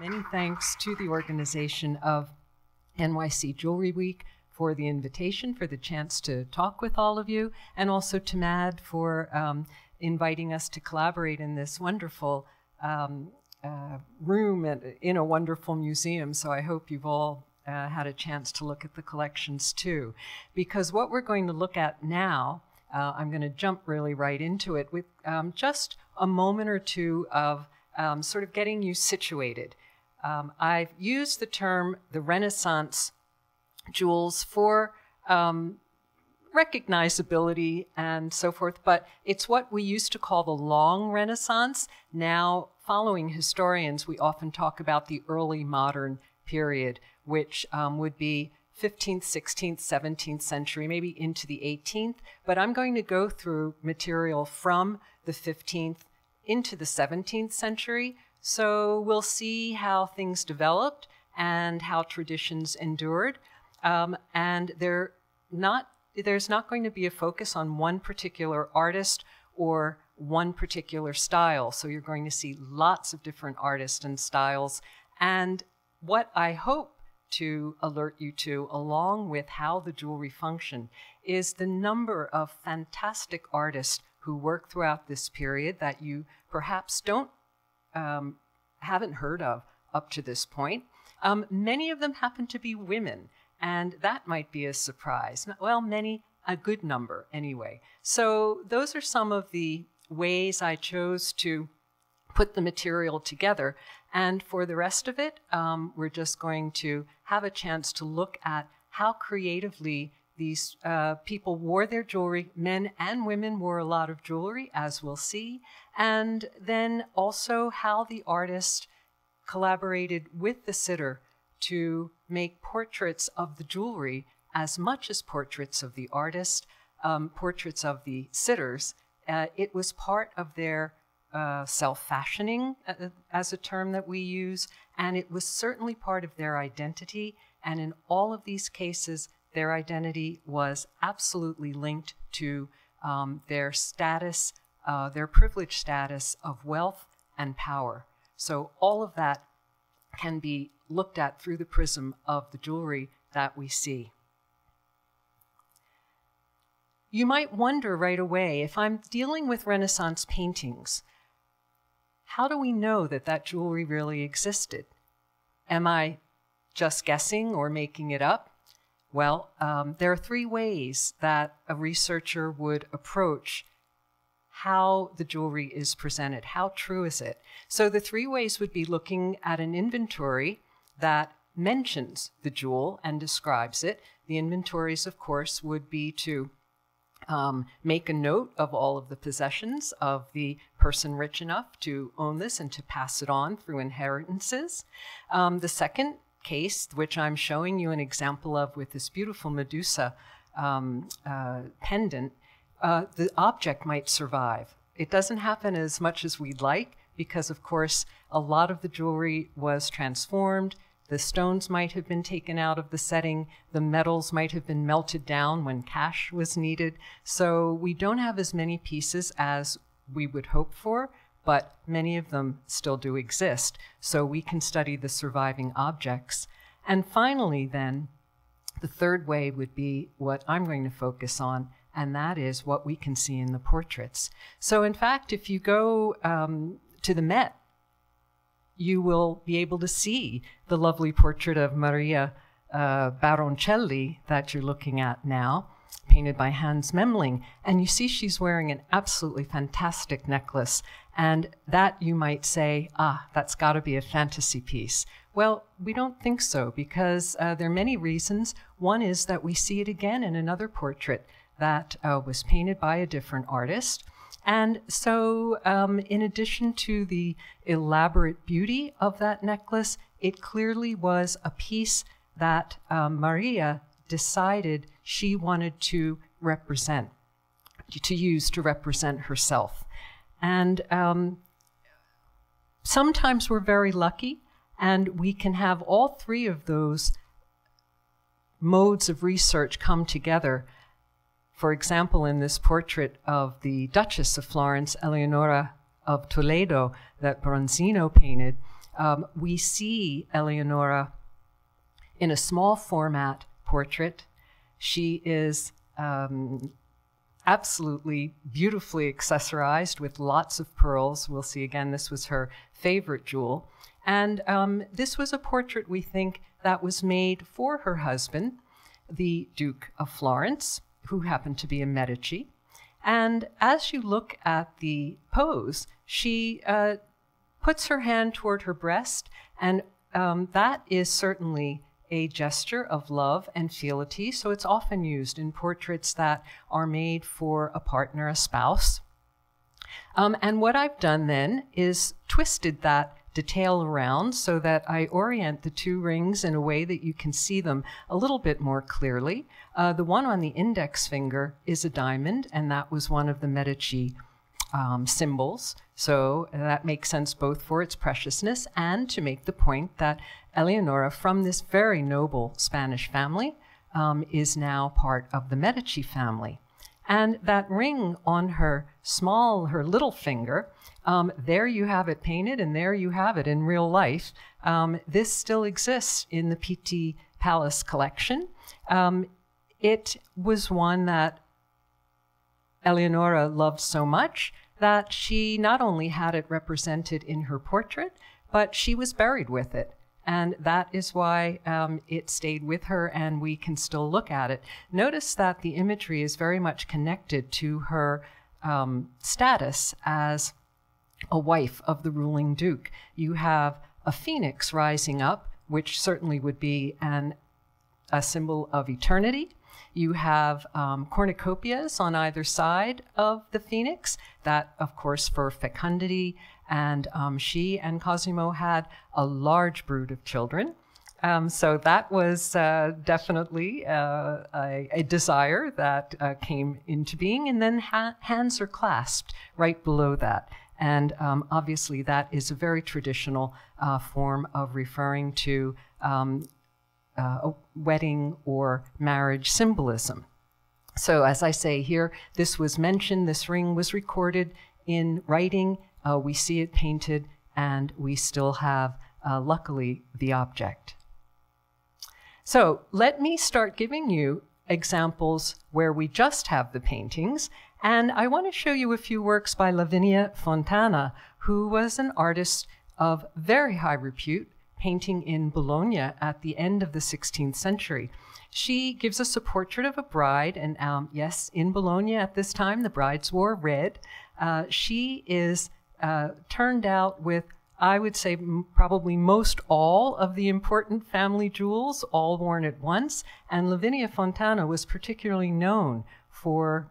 Many thanks to the organization of NYC Jewelry Week for the invitation, for the chance to talk with all of you, and also to MAD for um, inviting us to collaborate in this wonderful um, uh, room and in a wonderful museum. So I hope you've all uh, had a chance to look at the collections too. Because what we're going to look at now, uh, I'm going to jump really right into it with um, just a moment or two of um, sort of getting you situated. Um, I've used the term the Renaissance jewels for um, recognizability and so forth, but it's what we used to call the long Renaissance. Now, following historians, we often talk about the early modern period, which um, would be 15th, 16th, 17th century, maybe into the 18th. But I'm going to go through material from the 15th into the 17th century. So we'll see how things developed and how traditions endured. Um, and not, there's not going to be a focus on one particular artist or one particular style. So you're going to see lots of different artists and styles. And what I hope to alert you to, along with how the jewelry function, is the number of fantastic artists who work throughout this period that you perhaps don't um, haven't heard of up to this point. Um, many of them happen to be women, and that might be a surprise. Well, many, a good number anyway. So those are some of the ways I chose to put the material together. And for the rest of it, um, we're just going to have a chance to look at how creatively these uh, people wore their jewelry. Men and women wore a lot of jewelry, as we'll see. And then also how the artist collaborated with the sitter to make portraits of the jewelry as much as portraits of the artist, um, portraits of the sitters. Uh, it was part of their uh, self fashioning, uh, uh, as a term that we use, and it was certainly part of their identity. And in all of these cases, their identity was absolutely linked to um, their status, uh, their privileged status of wealth and power. So all of that can be looked at through the prism of the jewelry that we see. You might wonder right away if I'm dealing with Renaissance paintings, how do we know that that jewelry really existed? Am I just guessing or making it up? Well, um, there are three ways that a researcher would approach how the jewelry is presented. How true is it? So the three ways would be looking at an inventory that mentions the jewel and describes it. The inventories, of course, would be to um, make a note of all of the possessions of the person rich enough to own this and to pass it on through inheritances. Um, the second case, which I'm showing you an example of with this beautiful Medusa um, uh, pendant, uh, the object might survive. It doesn't happen as much as we'd like because, of course, a lot of the jewelry was transformed the stones might have been taken out of the setting. The metals might have been melted down when cash was needed. So we don't have as many pieces as we would hope for, but many of them still do exist. So we can study the surviving objects. And finally, then, the third way would be what I'm going to focus on, and that is what we can see in the portraits. So, in fact, if you go um, to the Met you will be able to see the lovely portrait of Maria uh, Baroncelli that you're looking at now, painted by Hans Memling. And you see she's wearing an absolutely fantastic necklace. And that you might say, ah, that's got to be a fantasy piece. Well, we don't think so because uh, there are many reasons. One is that we see it again in another portrait that uh, was painted by a different artist. And so, um, in addition to the elaborate beauty of that necklace, it clearly was a piece that um, Maria decided she wanted to represent, to use to represent herself. And um, sometimes we're very lucky, and we can have all three of those modes of research come together for example, in this portrait of the Duchess of Florence, Eleonora of Toledo, that Bronzino painted, um, we see Eleonora in a small format portrait. She is um, absolutely beautifully accessorized with lots of pearls. We'll see again, this was her favorite jewel. And um, this was a portrait, we think, that was made for her husband, the Duke of Florence, who happened to be a Medici. And as you look at the pose, she uh, puts her hand toward her breast, and um, that is certainly a gesture of love and fealty. So it's often used in portraits that are made for a partner, a spouse. Um, and what I've done then is twisted that detail around so that I orient the two rings in a way that you can see them a little bit more clearly. Uh, the one on the index finger is a diamond, and that was one of the Medici um, symbols. So that makes sense both for its preciousness and to make the point that Eleonora, from this very noble Spanish family, um, is now part of the Medici family. And that ring on her small, her little finger, um, there you have it painted, and there you have it in real life. Um, this still exists in the Pitti Palace collection. Um, it was one that Eleonora loved so much that she not only had it represented in her portrait, but she was buried with it. And that is why um, it stayed with her and we can still look at it. Notice that the imagery is very much connected to her um, status as a wife of the ruling duke. You have a phoenix rising up, which certainly would be an, a symbol of eternity. You have um, cornucopias on either side of the phoenix, that, of course, for fecundity. And um, she and Cosimo had a large brood of children. Um, so that was uh, definitely uh, a, a, desire that uh, came into being. And then ha- hands are clasped right below that. And um, obviously, that is a very traditional uh, form of referring to um, uh, wedding or marriage symbolism. So, as I say here, this was mentioned, this ring was recorded in writing. Uh, we see it painted, and we still have, uh, luckily, the object. So, let me start giving you examples where we just have the paintings and I want to show you a few works by Lavinia Fontana, who was an artist of very high repute, painting in Bologna at the end of the 16th century. She gives us a portrait of a bride, and um, yes, in Bologna at this time, the brides wore red. Uh, she is uh, turned out with, I would say, probably most all of the important family jewels, all worn at once. And Lavinia Fontana was particularly known for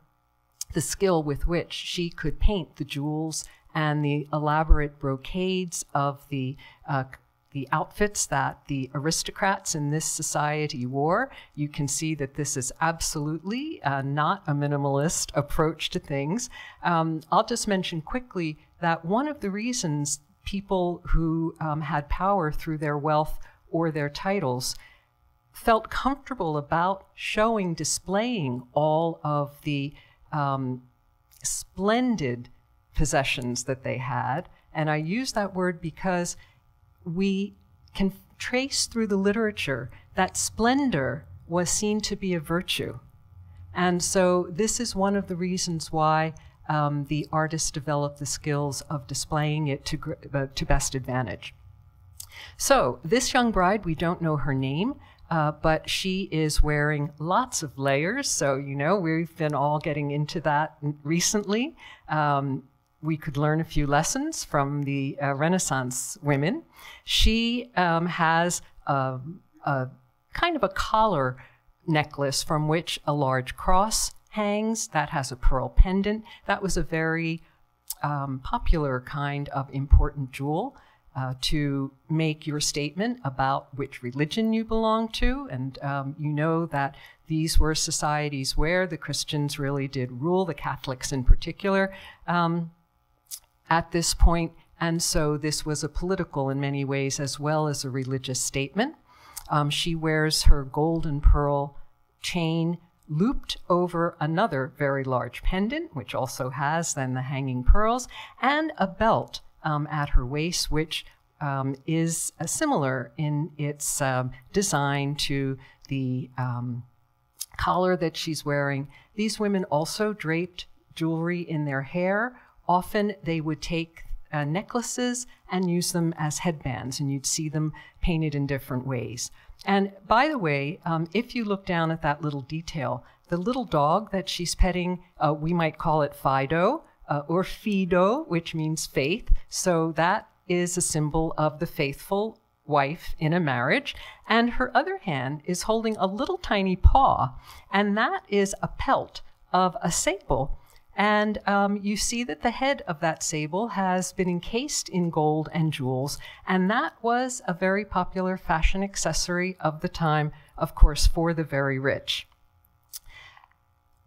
the skill with which she could paint the jewels and the elaborate brocades of the uh, the outfits that the aristocrats in this society wore. You can see that this is absolutely uh, not a minimalist approach to things. Um, I'll just mention quickly that one of the reasons people who um, had power through their wealth or their titles felt comfortable about showing, displaying all of the um, splendid possessions that they had. And I use that word because we can trace through the literature that splendor was seen to be a virtue. And so this is one of the reasons why um, the artists developed the skills of displaying it to, uh, to best advantage. So this young bride, we don't know her name, uh, but she is wearing lots of layers. So, you know, we've been all getting into that recently. Um, we could learn a few lessons from the uh, Renaissance women. She um, has a, a, kind of a collar necklace from which a large cross hangs that has a pearl pendant. That was a very um, popular kind of important jewel uh, to make your statement about which religion you belong to. And um, you know that these were societies where the Christians really did rule, the Catholics in particular, um, at this point. And so this was a political in many ways as well as a religious statement. Um, she wears her gold and pearl chain looped over another very large pendant, which also has then the hanging pearls, and a belt um, at her waist, which um, is uh, similar in its um, design to the um, collar that she's wearing. These women also draped jewelry in their hair. Often they would take uh, necklaces and use them as headbands, and you'd see them painted in different ways. And by the way, um, if you look down at that little detail, the little dog that she's petting, uh, we might call it Fido uh, or Fido, which means faith. So that is a symbol of the faithful wife in a marriage. And her other hand is holding a little tiny paw, and that is a pelt of a sable and um, you see that the head of that sable has been encased in gold and jewels. And that was a very popular fashion accessory of the time, of course, for the very rich.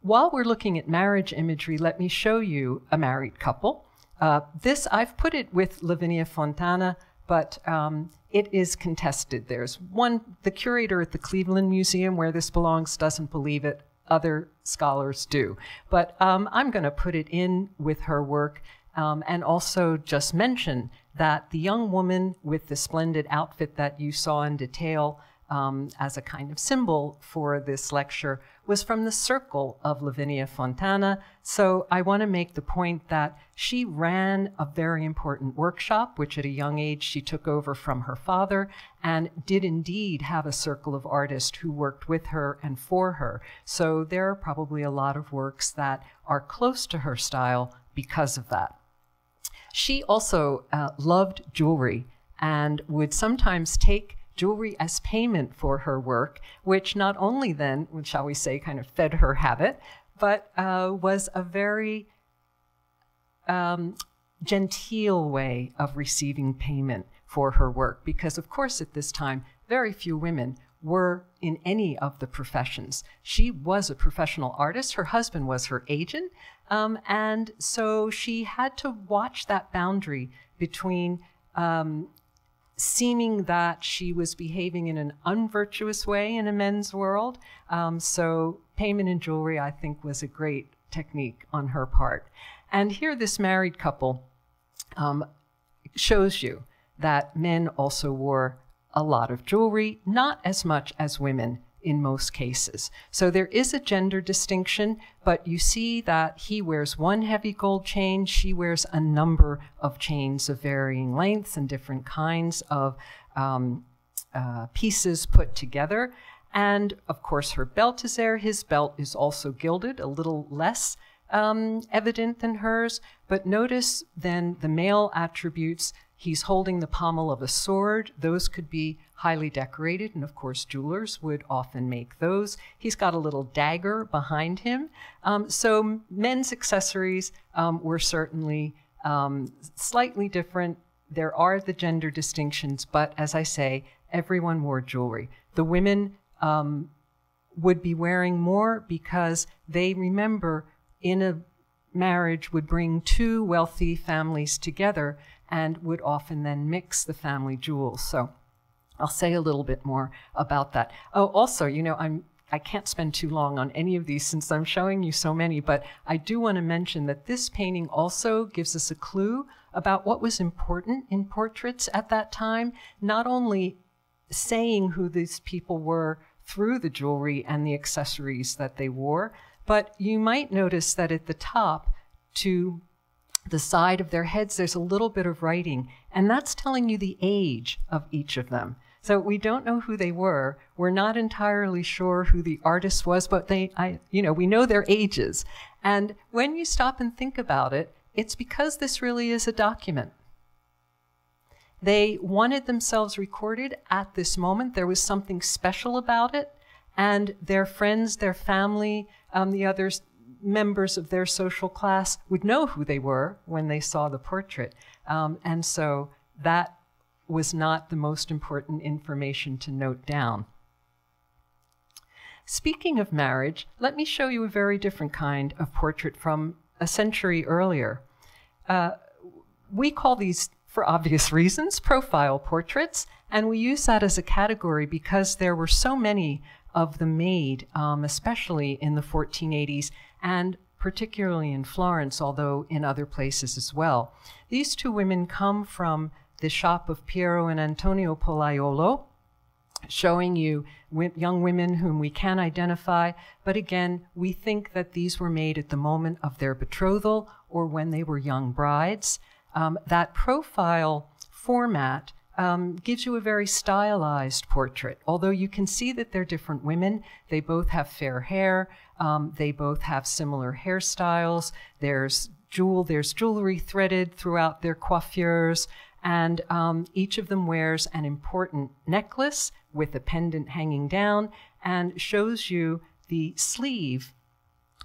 While we're looking at marriage imagery, let me show you a married couple. Uh, this, I've put it with Lavinia Fontana, but um, it is contested. There's one, the curator at the Cleveland Museum where this belongs doesn't believe it other scholars do. But um, I'm going to put it in with her work um, and also just mention that the young woman with the splendid outfit that you saw in detail um, as a kind of symbol for this lecture was from the circle of Lavinia Fontana. So I want to make the point that she ran a very important workshop, which at a young age she took over from her father, and did indeed have a circle of artists who worked with her and for her. So there are probably a lot of works that are close to her style because of that. She also uh, loved jewelry and would sometimes take jewelry as payment for her work, which not only then, shall we say, kind of fed her habit, but uh, was a very um, genteel way of receiving payment for her work. Because, of course, at this time, very few women were in any of the professions. She was a professional artist, her husband was her agent, um, and so she had to watch that boundary between um, seeming that she was behaving in an unvirtuous way in a men's world. Um, so, payment in jewelry, I think, was a great technique on her part. And here, this married couple um, shows you that men also wore a lot of jewelry, not as much as women in most cases. So there is a gender distinction, but you see that he wears one heavy gold chain, she wears a number of chains of varying lengths and different kinds of um, uh, pieces put together. And of course, her belt is there. His belt is also gilded, a little less um, evident than hers. But notice then the male attributes. He's holding the pommel of a sword. Those could be highly decorated, and of course, jewelers would often make those. He's got a little dagger behind him. Um, so, men's accessories um, were certainly um, slightly different. There are the gender distinctions, but as I say, everyone wore jewelry. The women um, would be wearing more because they remember in a marriage would bring two wealthy families together and would often then mix the family jewels. So I'll say a little bit more about that. Oh, also, you know, I'm I can't spend too long on any of these since I'm showing you so many, but I do want to mention that this painting also gives us a clue about what was important in portraits at that time, not only saying who these people were through the jewelry and the accessories that they wore, but you might notice that at the top, to the side of their heads, there's a little bit of writing, and that's telling you the age of each of them. So we don't know who they were. We're not entirely sure who the artist was, but they, I, you know, we know their ages. And when you stop and think about it, it's because this really is a document. They wanted themselves recorded at this moment. There was something special about it. And their friends, their family, um, the other members of their social class would know who they were when they saw the portrait. Um, and so that was not the most important information to note down. Speaking of marriage, let me show you a very different kind of portrait from a century earlier. Uh, we call these, for obvious reasons, profile portraits, and we use that as a category because there were so many of them made, um, especially in the 1480s and particularly in Florence, although in other places as well. These two women come from the shop of Piero and Antonio Pollaiolo, showing you young women whom we can identify, but again, we think that these were made at the moment of their betrothal or when they were young brides. Um, that profile format um, gives you a very stylized portrait. Although you can see that they're different women, they both have fair hair, um, they both have similar hairstyles. There's jewel, there's jewelry threaded throughout their coiffures, and um, each of them wears an important necklace with a pendant hanging down and shows you the sleeve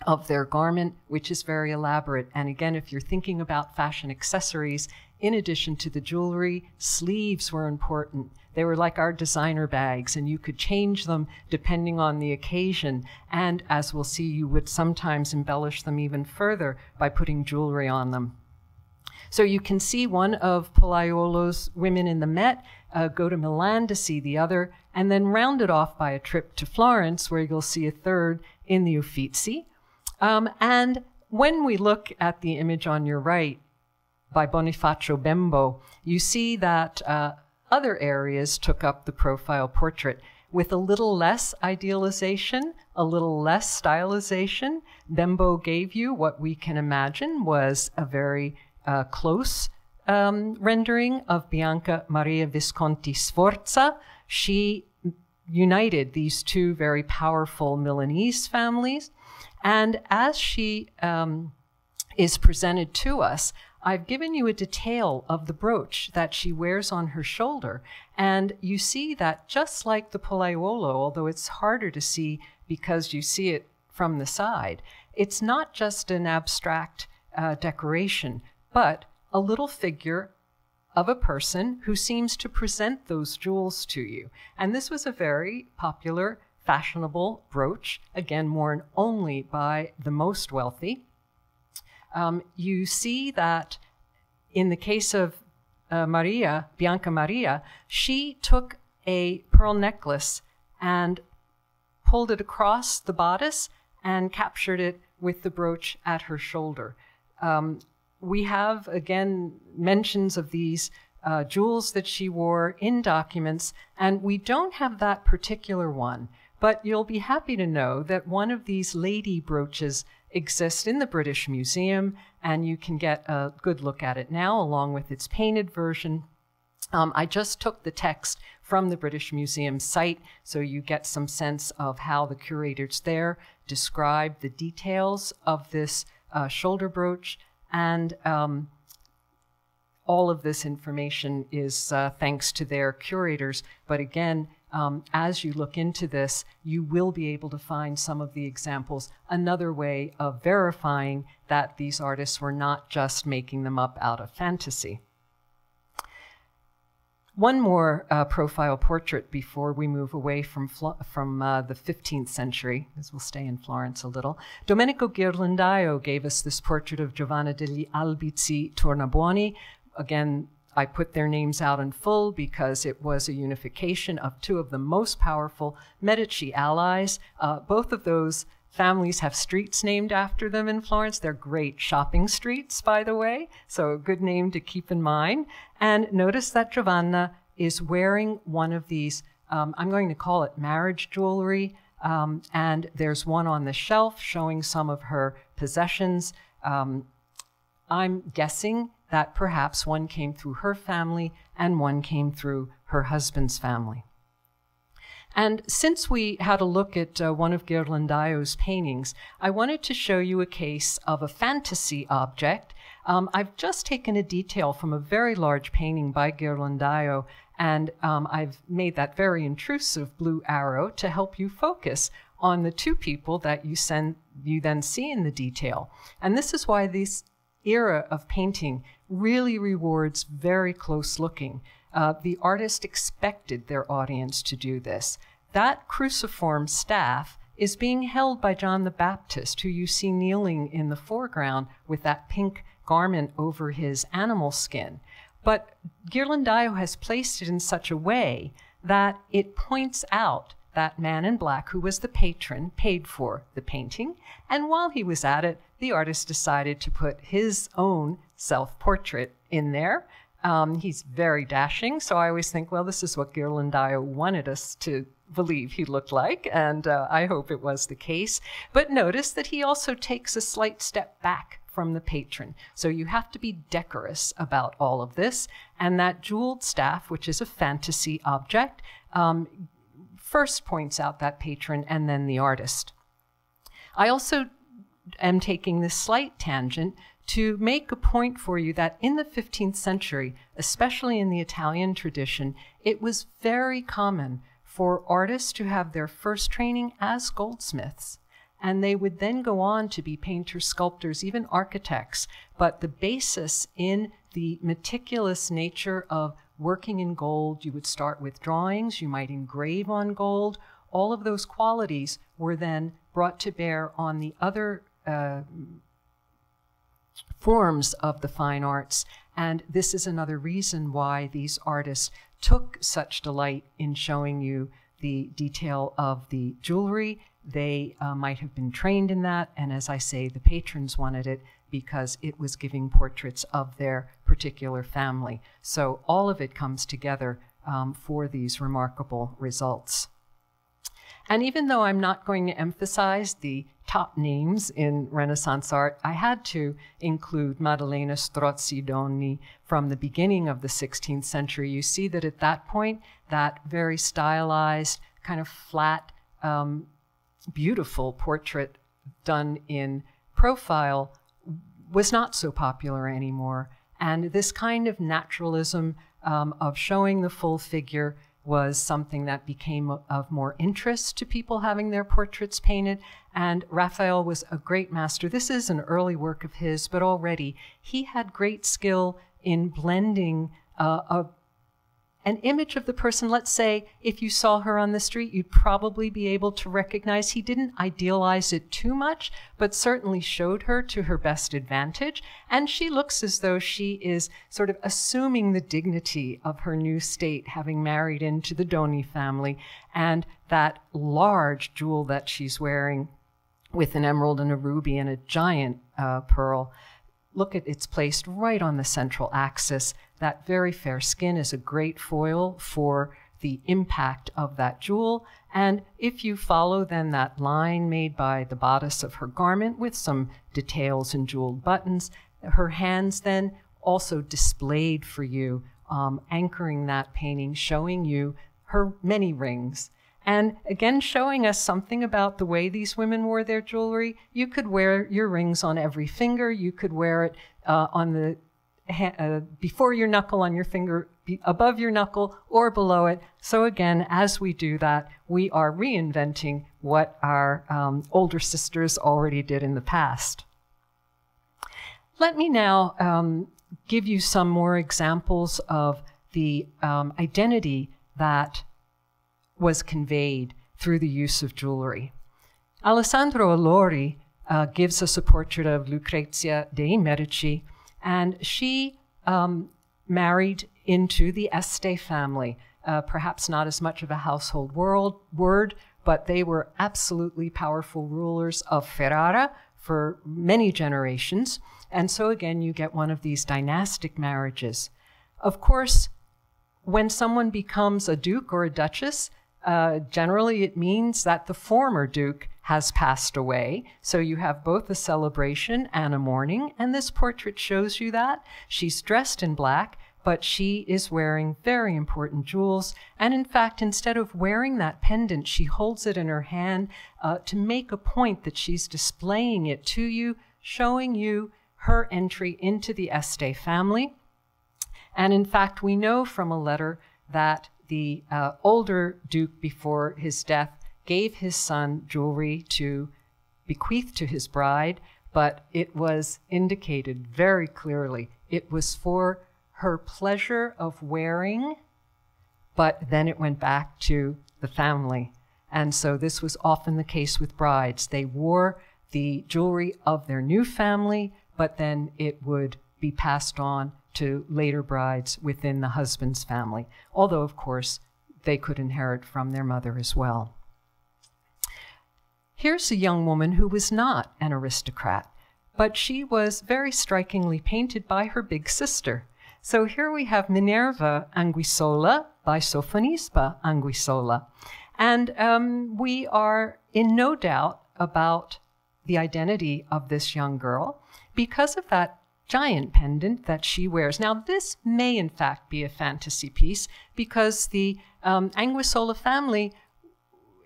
of their garment, which is very elaborate. And again, if you're thinking about fashion accessories, in addition to the jewelry, sleeves were important. They were like our designer bags, and you could change them depending on the occasion. And as we'll see, you would sometimes embellish them even further by putting jewelry on them. So you can see one of Pollaiolo's women in the Met uh, go to Milan to see the other, and then round it off by a trip to Florence, where you'll see a third in the Uffizi. Um, and when we look at the image on your right, by Bonifacio Bembo, you see that uh, other areas took up the profile portrait with a little less idealization, a little less stylization. Bembo gave you what we can imagine was a very uh, close um, rendering of Bianca Maria Visconti Sforza. She united these two very powerful Milanese families. And as she um, is presented to us, I've given you a detail of the brooch that she wears on her shoulder. And you see that just like the Pollaiolo, although it's harder to see because you see it from the side, it's not just an abstract uh, decoration, but a little figure of a person who seems to present those jewels to you. And this was a very popular, fashionable brooch, again, worn only by the most wealthy um, you see that in the case of uh, Maria, Bianca Maria, she took a pearl necklace and pulled it across the bodice and captured it with the brooch at her shoulder. Um, we have, again, mentions of these uh, jewels that she wore in documents, and we don't have that particular one. But you'll be happy to know that one of these lady brooches exists in the British Museum, and you can get a good look at it now along with its painted version. Um, I just took the text from the British Museum site so you get some sense of how the curators there describe the details of this uh, shoulder brooch. And um, all of this information is uh, thanks to their curators. But again, um, as you look into this, you will be able to find some of the examples, another way of verifying that these artists were not just making them up out of fantasy. One more uh, profile portrait before we move away from, from uh, the 15th century, as we'll stay in Florence a little. Domenico Ghirlandaio gave us this portrait of Giovanna degli Albizzi Tornabuoni, again, I put their names out in full because it was a unification of two of the most powerful Medici allies. Uh, both of those families have streets named after them in Florence. They're great shopping streets, by the way, so a good name to keep in mind. And notice that Giovanna is wearing one of these, um, I'm going to call it marriage jewelry. Um, and there's one on the shelf showing some of her possessions. Um, I'm guessing that perhaps one came through her family and one came through her husband's family. And since we had a look at uh, one of Ghirlandaio's paintings, I wanted to show you a case of a fantasy object. Um, I've just taken a detail from a very large painting by Ghirlandaio, and um, I've made that very intrusive blue arrow to help you focus on the two people that you, send, you then see in the detail. And this is why this era of painting really rewards very close looking. Uh, the artist expected their audience to do this. That cruciform staff is being held by John the Baptist, who you see kneeling in the foreground with that pink garment over his animal skin. But Ghirlandaio has placed it in such a way that it points out that man in black who was the patron paid for the painting. And while he was at it, the artist decided to put his own self portrait in there. Um, he's very dashing, so I always think, well, this is what Ghirlandaio wanted us to believe he looked like, and uh, I hope it was the case. But notice that he also takes a slight step back from the patron. So you have to be decorous about all of this. And that jeweled staff, which is a fantasy object, um, first points out that patron and then the artist. I also am taking this slight tangent to make a point for you that in the 15th century, especially in the Italian tradition, it was very common for artists to have their first training as goldsmiths. And they would then go on to be painters, sculptors, even architects. But the basis in the meticulous nature of working in gold, you would start with drawings, you might engrave on gold. All of those qualities were then brought to bear on the other uh, forms of the fine arts. And this is another reason why these artists took such delight in showing you the detail of the jewelry. They uh, might have been trained in that, and as I say, the patrons wanted it because it was giving portraits of their particular family. So all of it comes together um, for these remarkable results. And even though I'm not going to emphasize the top names in Renaissance art, I had to include Maddalena Strozzi Doni from the beginning of the 16th century. You see that at that point, that very stylized, kind of flat, um, beautiful portrait done in profile was not so popular anymore. And this kind of naturalism um, of showing the full figure was something that became of more interest to people having their portraits painted. And Raphael was a great master. This is an early work of his, but already he had great skill in blending uh, a an image of the person, let's say if you saw her on the street, you'd probably be able to recognize. He didn't idealize it too much, but certainly showed her to her best advantage. And she looks as though she is sort of assuming the dignity of her new state, having married into the Doni family. And that large jewel that she's wearing with an emerald and a ruby and a giant uh, pearl look at it's placed right on the central axis. That very fair skin is a great foil for the impact of that jewel. And if you follow then that line made by the bodice of her garment with some details and jeweled buttons, her hands then also displayed for you, um, anchoring that painting, showing you her many rings and again, showing us something about the way these women wore their jewelry. You could wear your rings on every finger. You could wear it uh, on the uh, before your knuckle on your finger, above your knuckle, or below it. So again, as we do that, we are reinventing what our um, older sisters already did in the past. Let me now um, give you some more examples of the um, identity that was conveyed through the use of jewelry. Alessandro Allori uh, gives us a portrait of Lucrezia dei Medici, and she um, married into the Este family. Uh, perhaps not as much of a household world, word, but they were absolutely powerful rulers of Ferrara for many generations. And so again, you get one of these dynastic marriages. Of course, when someone becomes a duke or a duchess, uh, generally, it means that the former duke has passed away. So you have both a celebration and a mourning, and this portrait shows you that. She's dressed in black, but she is wearing very important jewels. And in fact, instead of wearing that pendant, she holds it in her hand uh, to make a point that she's displaying it to you, showing you her entry into the Este family. And in fact, we know from a letter that the uh, older duke before his death gave his son jewelry to bequeath to his bride, but it was indicated very clearly it was for her pleasure of wearing, but then it went back to the family. And so this was often the case with brides. They wore the jewelry of their new family, but then it would be passed on to later brides within the husband's family, although, of course, they could inherit from their mother as well. Here's a young woman who was not an aristocrat, but she was very strikingly painted by her big sister. So here we have Minerva Anguissola by Sophonisba Anguissola. And um, we are in no doubt about the identity of this young girl because of that giant pendant that she wears. Now, this may in fact be a fantasy piece because the um, Anguissola family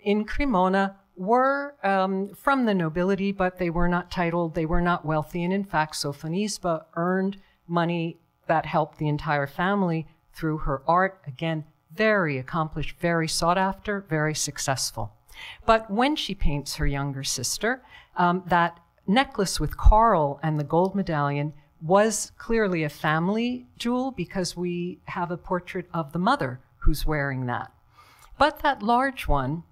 in Cremona were um, from the nobility, but they were not titled, they were not wealthy, and in fact, Sophonisba earned money that helped the entire family through her art. Again, very accomplished, very sought after, very successful. But when she paints her younger sister, um, that necklace with coral and the gold medallion was clearly a family jewel because we have a portrait of the mother who's wearing that. But that large one,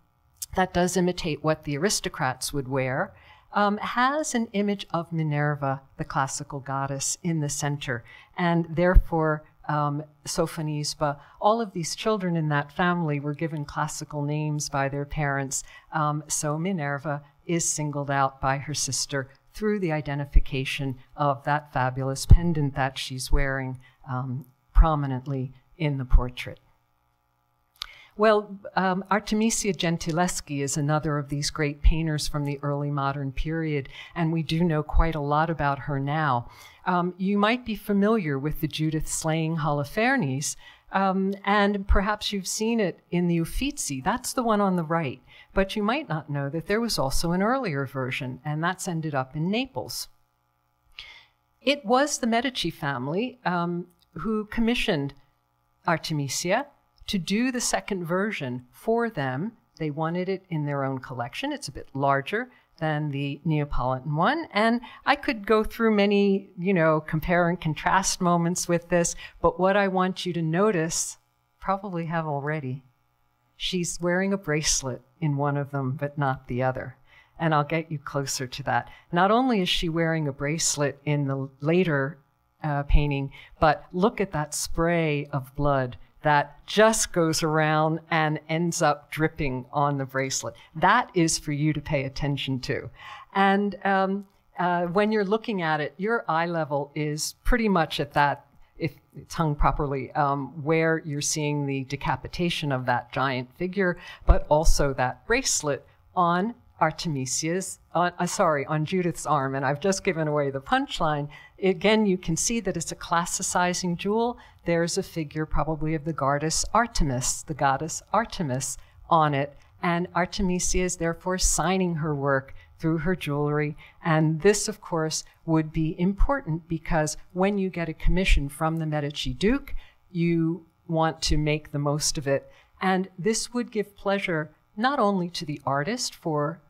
that does imitate what the aristocrats would wear, um, has an image of Minerva, the classical goddess, in the center, and therefore um, Sophonisba. All of these children in that family were given classical names by their parents, um, so Minerva is singled out by her sister through the identification of that fabulous pendant that she's wearing um, prominently in the portrait. Well, um, Artemisia Gentileschi is another of these great painters from the early modern period, and we do know quite a lot about her now. Um, you might be familiar with the Judith slaying Holofernes, um, and perhaps you've seen it in the Uffizi. That's the one on the right. But you might not know that there was also an earlier version, and that's ended up in Naples. It was the Medici family um, who commissioned Artemisia to do the second version for them. They wanted it in their own collection. It's a bit larger than the Neapolitan one. And I could go through many, you know, compare and contrast moments with this, but what I want you to notice, probably have already, she's wearing a bracelet in one of them, but not the other. And I'll get you closer to that. Not only is she wearing a bracelet in the later uh, painting, but look at that spray of blood that just goes around and ends up dripping on the bracelet. That is for you to pay attention to. And um, uh, when you're looking at it, your eye level is pretty much at that, if it's hung properly, um, where you're seeing the decapitation of that giant figure, but also that bracelet on Artemisia's, uh, uh, sorry, on Judith's arm. And I've just given away the punchline. Again, you can see that it's a classicizing jewel. There's a figure probably of the goddess Artemis, the goddess Artemis on it. And Artemisia is therefore signing her work through her jewelry. And this, of course, would be important because when you get a commission from the Medici Duke, you want to make the most of it. And this would give pleasure not only to the artist for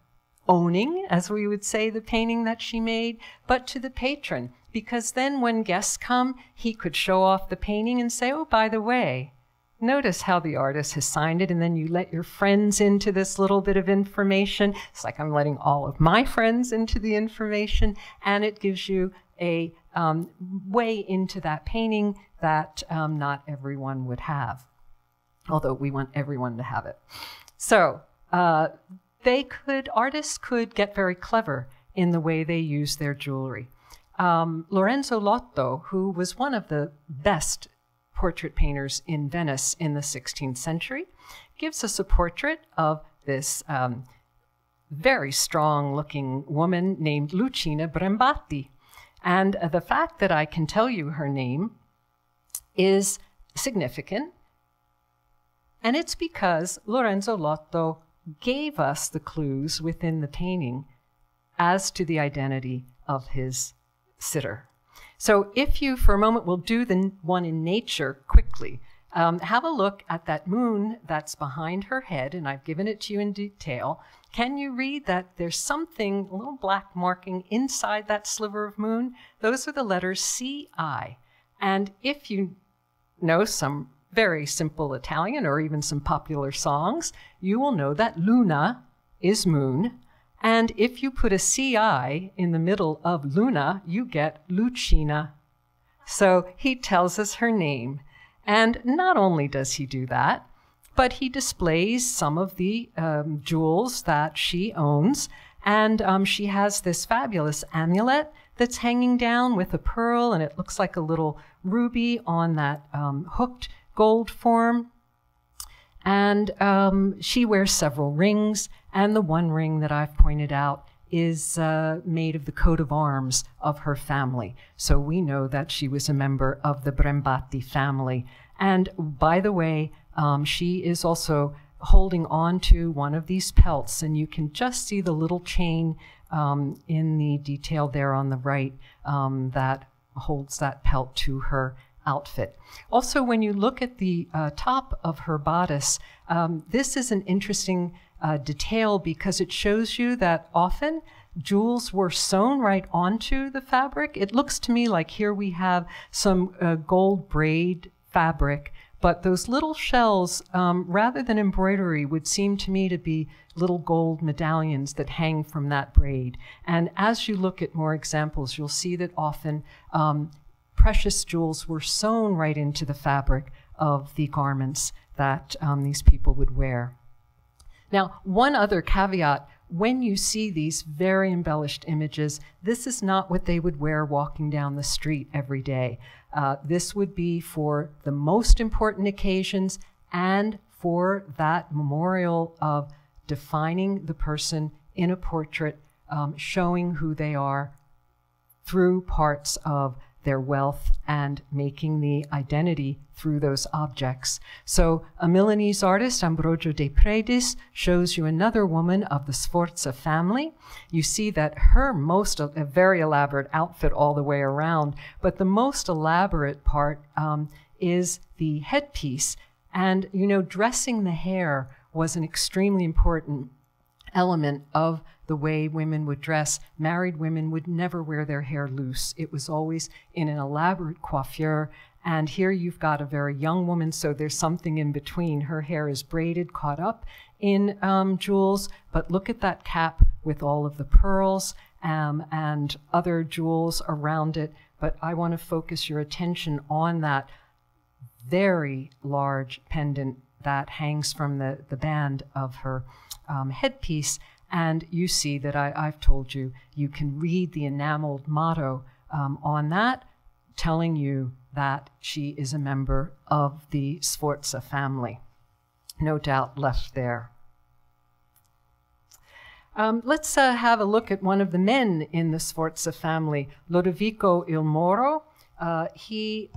owning, as we would say, the painting that she made, but to the patron. Because then when guests come, he could show off the painting and say, oh, by the way, notice how the artist has signed it, and then you let your friends into this little bit of information. It's like I'm letting all of my friends into the information, and it gives you a um, way into that painting that um, not everyone would have, although we want everyone to have it. So, uh, they could, artists could get very clever in the way they use their jewelry. Um, Lorenzo Lotto, who was one of the best portrait painters in Venice in the 16th century, gives us a portrait of this um, very strong looking woman named Lucina Brembati. And uh, the fact that I can tell you her name is significant. And it's because Lorenzo Lotto gave us the clues within the painting as to the identity of his sitter. So if you, for a moment, will do the one in nature quickly, um, have a look at that moon that's behind her head, and I've given it to you in detail. Can you read that there's something, a little black marking inside that sliver of moon? Those are the letters CI. And if you know some very simple Italian or even some popular songs, you will know that Luna is moon. And if you put a CI in the middle of Luna, you get Lucina. So he tells us her name. And not only does he do that, but he displays some of the um, jewels that she owns. And um, she has this fabulous amulet that's hanging down with a pearl, and it looks like a little ruby on that um, hooked gold form. And um, she wears several rings, and the one ring that I've pointed out is uh, made of the coat of arms of her family. So we know that she was a member of the Brembati family. And by the way, um, she is also holding on to one of these pelts, and you can just see the little chain um, in the detail there on the right um, that holds that pelt to her outfit. Also, when you look at the uh, top of her bodice, um, this is an interesting uh, detail because it shows you that often jewels were sewn right onto the fabric. It looks to me like here we have some uh, gold braid fabric but those little shells, um, rather than embroidery, would seem to me to be little gold medallions that hang from that braid. And as you look at more examples, you'll see that often um, precious jewels were sewn right into the fabric of the garments that um, these people would wear. Now, one other caveat when you see these very embellished images, this is not what they would wear walking down the street every day. Uh, this would be for the most important occasions and for that memorial of defining the person in a portrait, um, showing who they are through parts of their wealth and making the identity through those objects. So a Milanese artist, Ambrogio de Predis, shows you another woman of the Sforza family. You see that her most, a very elaborate outfit all the way around, but the most elaborate part um, is the headpiece. And, you know, dressing the hair was an extremely important element of the way women would dress. Married women would never wear their hair loose. It was always in an elaborate coiffure. And here you've got a very young woman, so there's something in between. Her hair is braided, caught up in um, jewels, but look at that cap with all of the pearls um, and other jewels around it. But I want to focus your attention on that very large pendant that hangs from the, the band of her um, headpiece. And you see that I, have told you, you can read the enameled motto um, on that, telling you that she is a member of the Sforza family. No doubt left there. Um, let's uh, have a look at one of the men in the Sforza family, Lodovico il Moro. Uh, he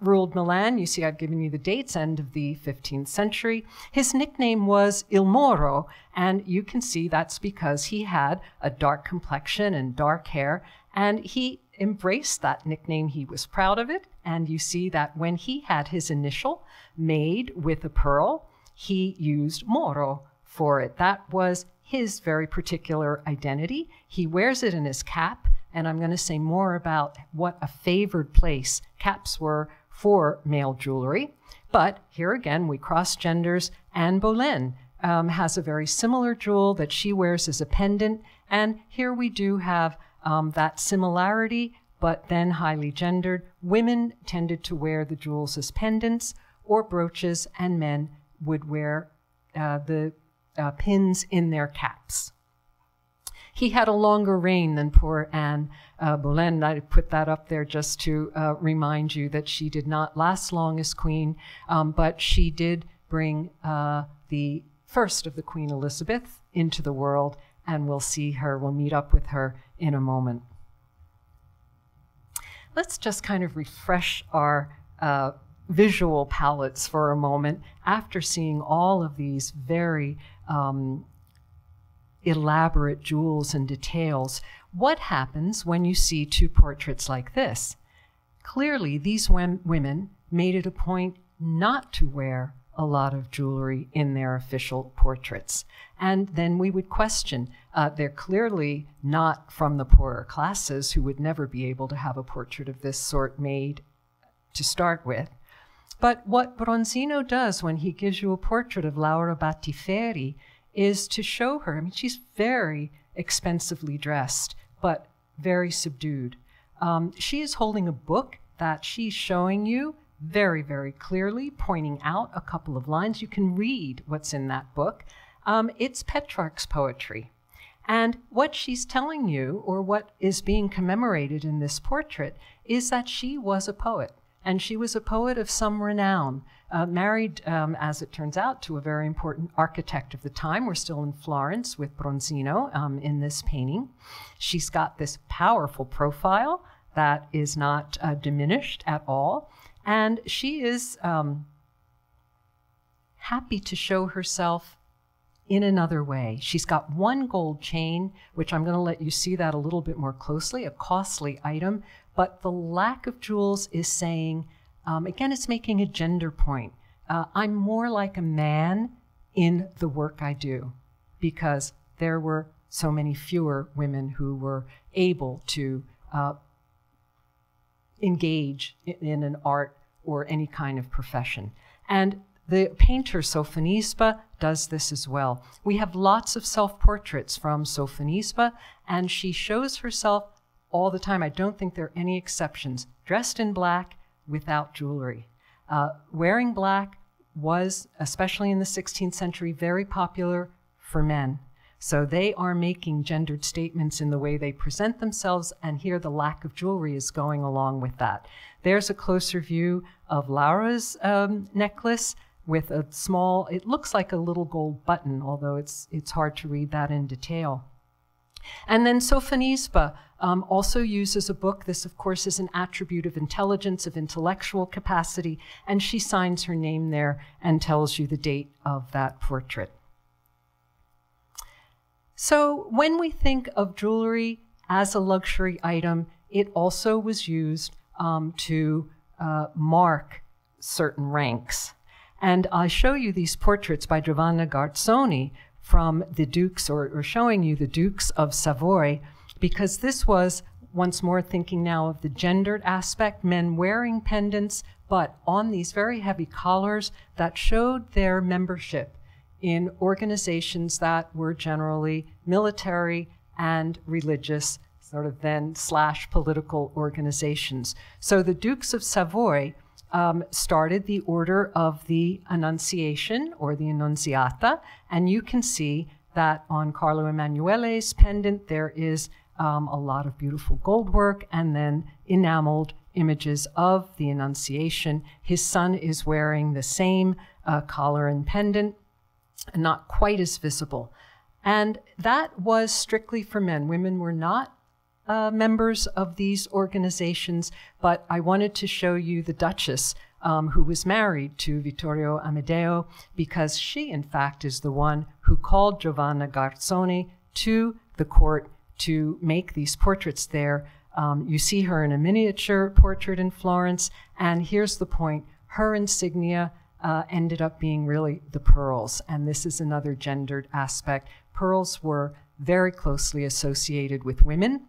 ruled Milan. You see, I've given you the dates, end of the 15th century. His nickname was Il Moro, and you can see that's because he had a dark complexion and dark hair, and he embraced that nickname. He was proud of it, and you see that when he had his initial made with a pearl, he used Moro for it. That was his very particular identity. He wears it in his cap, and I'm going to say more about what a favored place caps were for male jewelry. But here again, we cross genders. Anne Boleyn um, has a very similar jewel that she wears as a pendant. And here we do have um, that similarity, but then highly gendered. Women tended to wear the jewels as pendants or brooches, and men would wear uh, the uh, pins in their caps. He had a longer reign than poor Anne uh, Boleyn. I put that up there just to uh, remind you that she did not last long as queen, um, but she did bring uh, the first of the Queen Elizabeth into the world, and we'll see her, we'll meet up with her in a moment. Let's just kind of refresh our uh, visual palettes for a moment after seeing all of these very um, elaborate jewels and details. What happens when you see two portraits like this? Clearly, these women made it a point not to wear a lot of jewelry in their official portraits. And then we would question uh, they're clearly not from the poorer classes who would never be able to have a portrait of this sort made to start with. But what Bronzino does when he gives you a portrait of Laura Battiferri is to show her. I mean, she's very expensively dressed, but very subdued. Um, she is holding a book that she's showing you very, very clearly, pointing out a couple of lines. You can read what's in that book. Um, it's Petrarch's poetry. And what she's telling you, or what is being commemorated in this portrait, is that she was a poet. And she was a poet of some renown, uh, married, um, as it turns out, to a very important architect of the time. We're still in Florence with Bronzino um, in this painting. She's got this powerful profile that is not uh, diminished at all. And she is um, happy to show herself in another way. She's got one gold chain, which I'm going to let you see that a little bit more closely, a costly item, but the lack of jewels is saying, um, again, it's making a gender point. Uh, I'm more like a man in the work I do because there were so many fewer women who were able to uh, engage in, in an art or any kind of profession. And the painter Sofonisba does this as well. We have lots of self portraits from Sofonisba, and she shows herself all the time. I don't think there are any exceptions. Dressed in black without jewelry. Uh, wearing black was, especially in the 16th century, very popular for men. So they are making gendered statements in the way they present themselves, and here the lack of jewelry is going along with that. There's a closer view of Laura's um, necklace with a small, it looks like a little gold button, although it's, it's hard to read that in detail. And then Sofonisba um, also uses a book. This, of course, is an attribute of intelligence, of intellectual capacity, and she signs her name there and tells you the date of that portrait. So when we think of jewelry as a luxury item, it also was used um, to uh, mark certain ranks. And I show you these portraits by Giovanna Garzoni from the dukes, or, or showing you the dukes of Savoy, because this was once more thinking now of the gendered aspect, men wearing pendants, but on these very heavy collars that showed their membership in organizations that were generally military and religious, sort of then slash political organizations. So the Dukes of Savoy um, started the Order of the Annunciation or the Annunziata, and you can see that on Carlo Emanuele's pendant there is um, a lot of beautiful gold work and then enameled images of the Annunciation. His son is wearing the same uh, collar and pendant, not quite as visible. And that was strictly for men. Women were not uh, members of these organizations, but I wanted to show you the Duchess, um, who was married to Vittorio Amedeo, because she, in fact, is the one who called Giovanna Garzoni to the court to make these portraits there. Um, you see her in a miniature portrait in Florence, and here's the point her insignia uh, ended up being really the pearls, and this is another gendered aspect. Pearls were very closely associated with women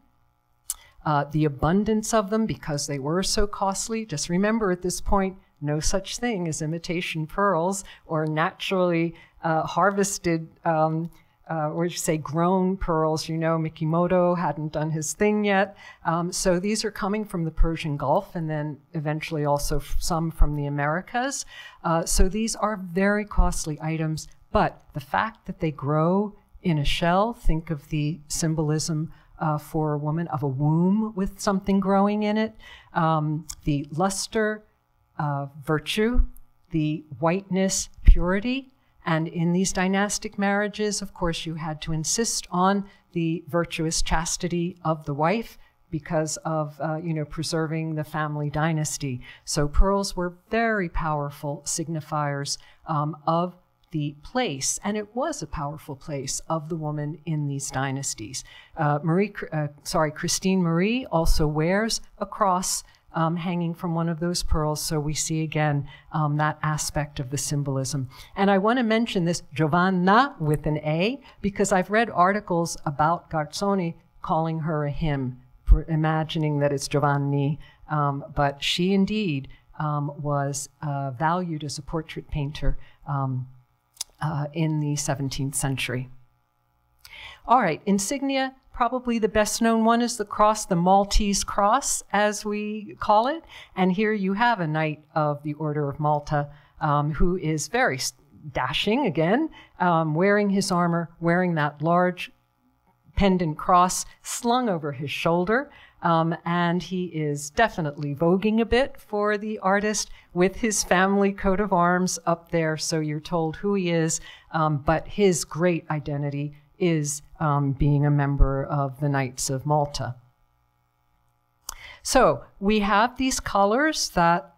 uh, the abundance of them because they were so costly. Just remember at this point, no such thing as imitation pearls or naturally uh, harvested, um, uh, or you say grown pearls. You know, Mikimoto hadn't done his thing yet. Um, so these are coming from the Persian Gulf and then eventually also some from the Americas. Uh, so these are very costly items, but the fact that they grow in a shell, think of the symbolism uh, for a woman of a womb with something growing in it, um, the luster, uh, virtue, the whiteness, purity. And in these dynastic marriages, of course, you had to insist on the virtuous chastity of the wife because of uh, you know preserving the family dynasty. So pearls were very powerful signifiers um, of the place, and it was a powerful place of the woman in these dynasties. Uh, Marie, uh, sorry, Christine Marie also wears a cross um, hanging from one of those pearls, so we see again um, that aspect of the symbolism. And I want to mention this Giovanna with an A because I've read articles about Garzoni calling her a him, for imagining that it's Giovanni, um, but she indeed um, was uh, valued as a portrait painter. Um, uh, in the 17th century. All right, insignia, probably the best known one is the cross, the Maltese cross, as we call it. And here you have a knight of the Order of Malta um, who is very dashing again, um, wearing his armor, wearing that large pendant cross slung over his shoulder. Um, and he is definitely voguing a bit for the artist with his family coat of arms up there, so you're told who he is. Um, but his great identity is um, being a member of the Knights of Malta. So we have these colors that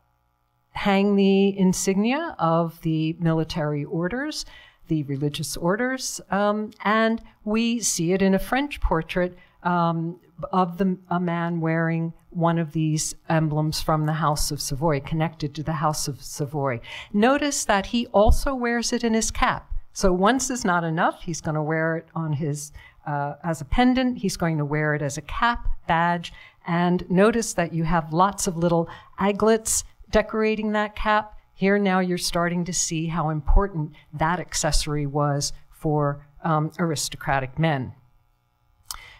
hang the insignia of the military orders, the religious orders, um, and we see it in a French portrait um, of the, a man wearing one of these emblems from the House of Savoy, connected to the House of Savoy. Notice that he also wears it in his cap. So once is not enough. He's going to wear it on his uh, as a pendant. He's going to wear it as a cap, badge, and notice that you have lots of little aglets decorating that cap. Here now you're starting to see how important that accessory was for um, aristocratic men.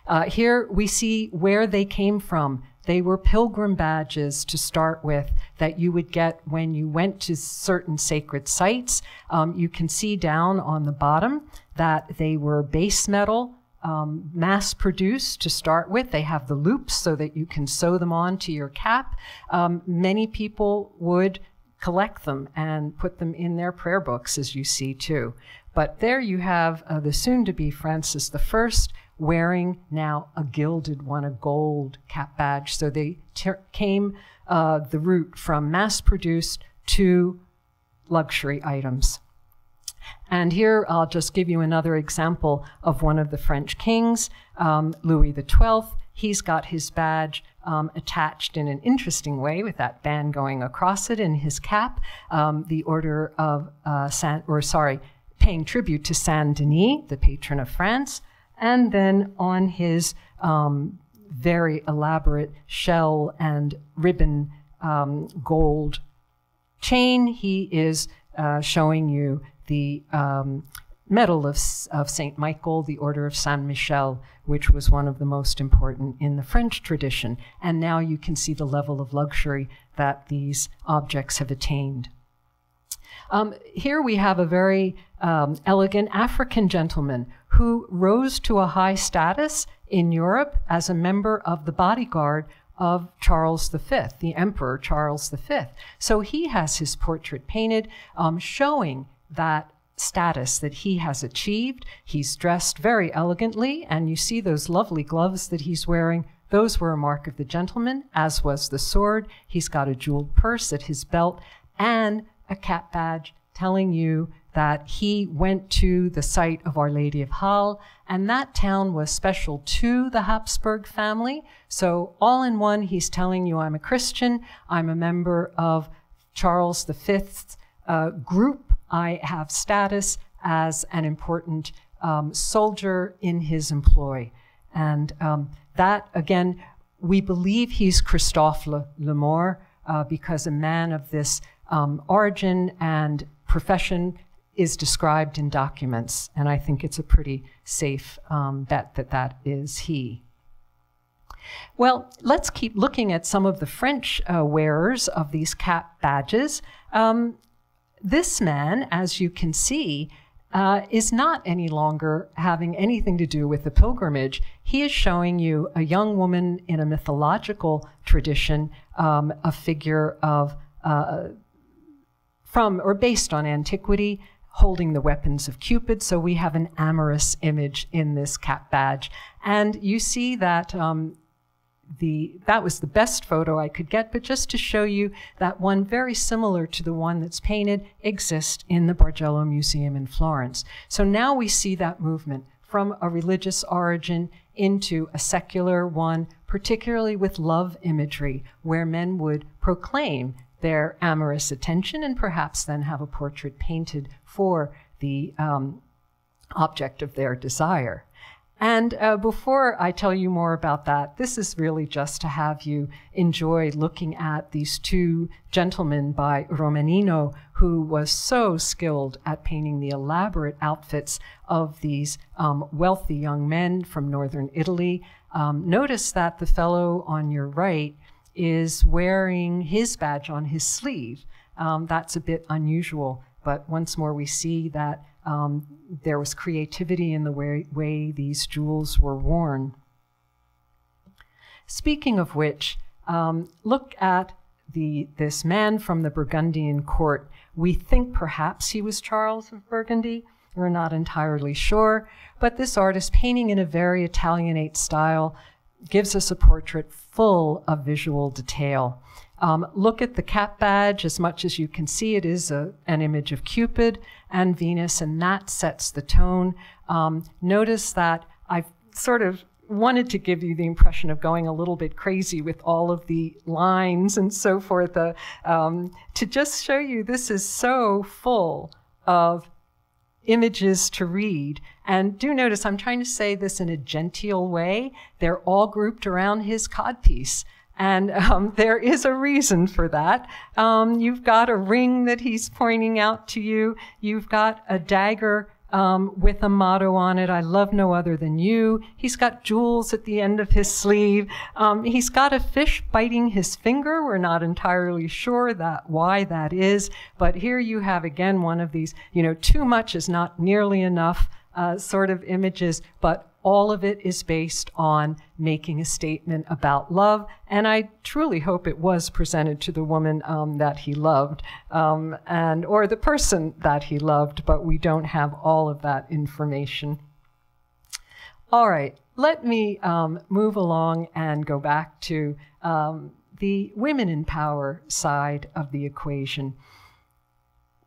Uh, here we see where they came from. They were pilgrim badges to start with that you would get when you went to certain sacred sites. Um, you can see down on the bottom that they were base metal, um, mass produced to start with. They have the loops so that you can sew them on to your cap. Um, many people would collect them and put them in their prayer books, as you see too. But there you have uh, the soon to be Francis I wearing now a gilded one, a gold cap badge. So they came uh, the route from mass produced to luxury items. And here I'll just give you another example of one of the French kings, um, Louis XII. He's got his badge um, attached in an interesting way with that band going across it in his cap. Um, the Order of uh, Saint, or sorry, paying tribute to Saint Denis, the patron of France. And then on his um, very elaborate shell and ribbon um, gold chain, he is uh, showing you the um, Medal of, of St. Michael, the Order of Saint Michel, which was one of the most important in the French tradition. And now you can see the level of luxury that these objects have attained. Um, here we have a very um, elegant African gentleman who rose to a high status in Europe as a member of the bodyguard of Charles V, the Emperor Charles V. So he has his portrait painted, um, showing that status that he has achieved. He's dressed very elegantly, and you see those lovely gloves that he's wearing. Those were a mark of the gentleman, as was the sword. He's got a jeweled purse at his belt and a cap badge telling you that he went to the site of Our Lady of Halle, and that town was special to the Habsburg family. So, all in one, he's telling you, I'm a Christian, I'm a member of Charles V's uh, group, I have status as an important um, soldier in his employ. And um, that, again, we believe he's Christophe Le, Lemort uh, because a man of this um, origin and profession is described in documents, and I think it's a pretty safe um, bet that that is he. Well, let's keep looking at some of the French uh, wearers of these cap badges. Um, this man, as you can see, uh, is not any longer having anything to do with the pilgrimage. He is showing you a young woman in a mythological tradition, um, a figure of uh, from or based on antiquity, holding the weapons of Cupid. So we have an amorous image in this cap badge. And you see that um, the that was the best photo I could get, but just to show you that one very similar to the one that's painted exists in the Bargello Museum in Florence. So now we see that movement from a religious origin into a secular one, particularly with love imagery, where men would proclaim their amorous attention and perhaps then have a portrait painted for the um, object of their desire. And uh, before I tell you more about that, this is really just to have you enjoy looking at these two gentlemen by Romanino, who was so skilled at painting the elaborate outfits of these um, wealthy young men from northern Italy. Um, notice that the fellow on your right is wearing his badge on his sleeve. Um, that's a bit unusual, but once more we see that um, there was creativity in the way, way these jewels were worn. Speaking of which, um, look at the, this man from the Burgundian court. We think perhaps he was Charles of Burgundy. We're not entirely sure. But this artist, painting in a very Italianate style, gives us a portrait full of visual detail. Um, look at the cap badge as much as you can see. It is a, an image of Cupid and Venus, and that sets the tone. Um, notice that I've sort of wanted to give you the impression of going a little bit crazy with all of the lines and so forth, uh, um, to just show you this is so full of images to read. And do notice I'm trying to say this in a genteel way. They're all grouped around his codpiece. And um, there is a reason for that. Um, you've got a ring that he's pointing out to you. You've got a dagger um, with a motto on it, I love no other than you. He's got jewels at the end of his sleeve. Um, he's got a fish biting his finger. We're not entirely sure that why that is, but here you have again one of these, you know, too much is not nearly enough uh, sort of images, but all of it is based on making a statement about love. And I truly hope it was presented to the woman um, that he loved um, and or the person that he loved, but we don't have all of that information. All right, let me um, move along and go back to um, the women in power side of the equation.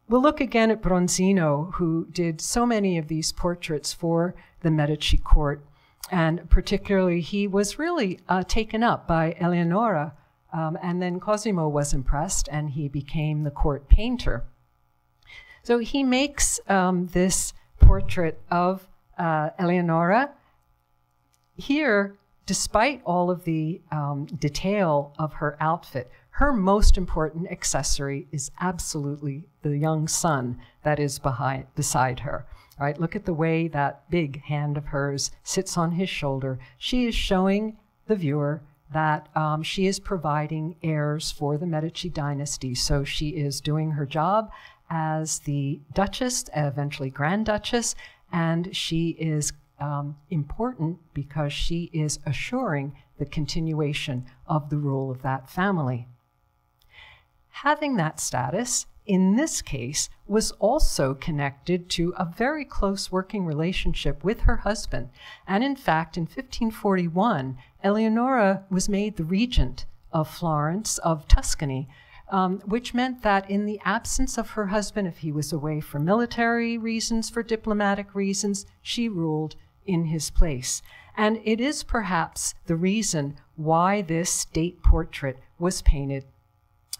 We'll look again at Bronzino, who did so many of these portraits for the Medici court. And particularly, he was really uh, taken up by Eleonora. Um, and then Cosimo was impressed and he became the court painter. So he makes um, this portrait of uh, Eleonora. Here, despite all of the um, detail of her outfit, her most important accessory is absolutely the young son that is behind, beside her. Right? Look at the way that big hand of hers sits on his shoulder. She is showing the viewer that um, she is providing heirs for the Medici dynasty. So she is doing her job as the Duchess, eventually Grand Duchess, and she is um, important because she is assuring the continuation of the rule of that family. Having that status, in this case, was also connected to a very close working relationship with her husband. And in fact, in 1541, Eleonora was made the regent of Florence, of Tuscany, um, which meant that in the absence of her husband, if he was away for military reasons, for diplomatic reasons, she ruled in his place. And it is perhaps the reason why this state portrait was painted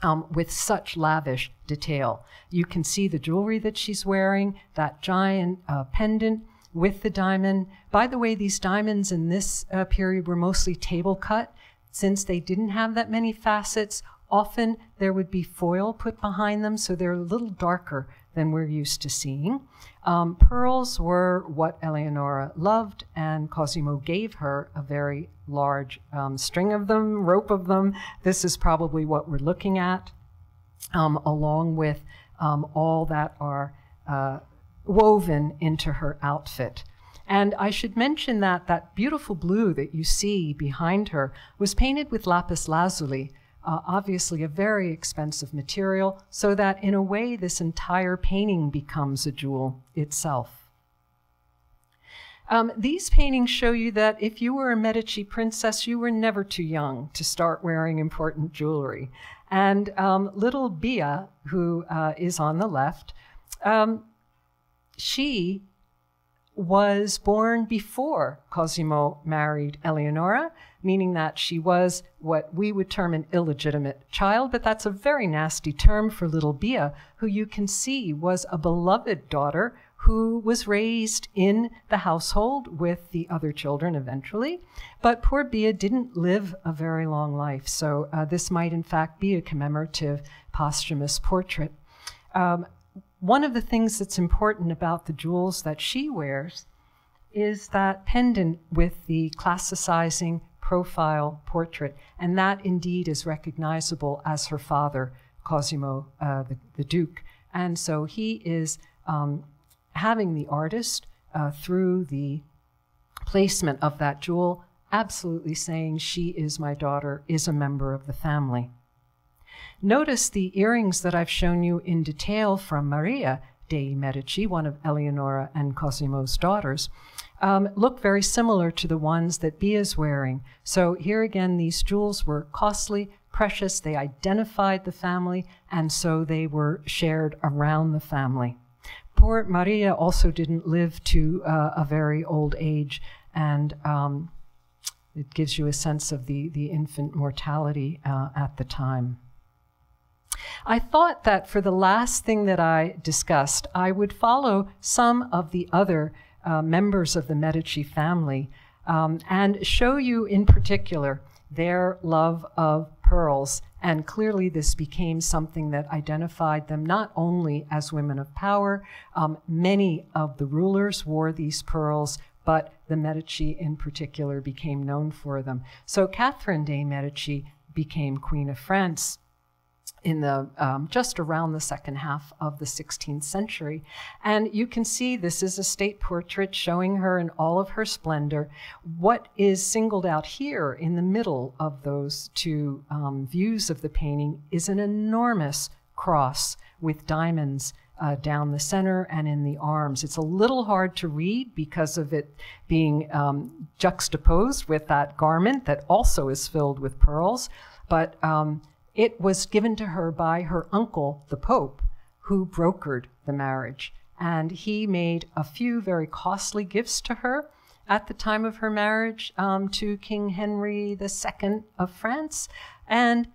um, with such lavish detail. You can see the jewelry that she's wearing, that giant uh, pendant with the diamond. By the way, these diamonds in this uh, period were mostly table cut. Since they didn't have that many facets, often there would be foil put behind them, so they're a little darker than we're used to seeing. Um, pearls were what Eleonora loved, and Cosimo gave her a very large um, string of them, rope of them. This is probably what we're looking at, um, along with um, all that are uh, woven into her outfit. And I should mention that that beautiful blue that you see behind her was painted with lapis lazuli, uh, obviously a very expensive material, so that in a way this entire painting becomes a jewel itself. Um, these paintings show you that if you were a Medici princess, you were never too young to start wearing important jewelry. And um, little Bia, who uh, is on the left, um, she was born before Cosimo married Eleonora, meaning that she was what we would term an illegitimate child, but that's a very nasty term for little Bia, who you can see was a beloved daughter who was raised in the household with the other children eventually. But poor Bia didn't live a very long life, so uh, this might in fact be a commemorative posthumous portrait. Um, one of the things that's important about the jewels that she wears is that pendant with the classicizing profile portrait, and that indeed is recognizable as her father, Cosimo uh, the, the, Duke. And so he is um, having the artist, uh, through the placement of that jewel, absolutely saying, She is my daughter, is a member of the family. Notice the earrings that I've shown you in detail from Maria dei Medici, one of Eleonora and Cosimo's daughters, um, look very similar to the ones that Bia is wearing. So here again, these jewels were costly, precious, they identified the family, and so they were shared around the family. Poor Maria also didn't live to uh, a very old age, and um, it gives you a sense of the, the infant mortality uh, at the time. I thought that for the last thing that I discussed, I would follow some of the other uh, members of the Medici family um, and show you in particular their love of pearls. And clearly, this became something that identified them not only as women of power, um, many of the rulers wore these pearls, but the Medici in particular became known for them. So, Catherine de' Medici became Queen of France in the um, just around the second half of the 16th century. And you can see this is a state portrait showing her in all of her splendor. What is singled out here in the middle of those two um, views of the painting is an enormous cross with diamonds uh, down the center and in the arms. It's a little hard to read because of it being um, juxtaposed with that garment that also is filled with pearls. But um, it was given to her by her uncle, the Pope, who brokered the marriage. And he made a few very costly gifts to her at the time of her marriage um, to King Henry II of France. And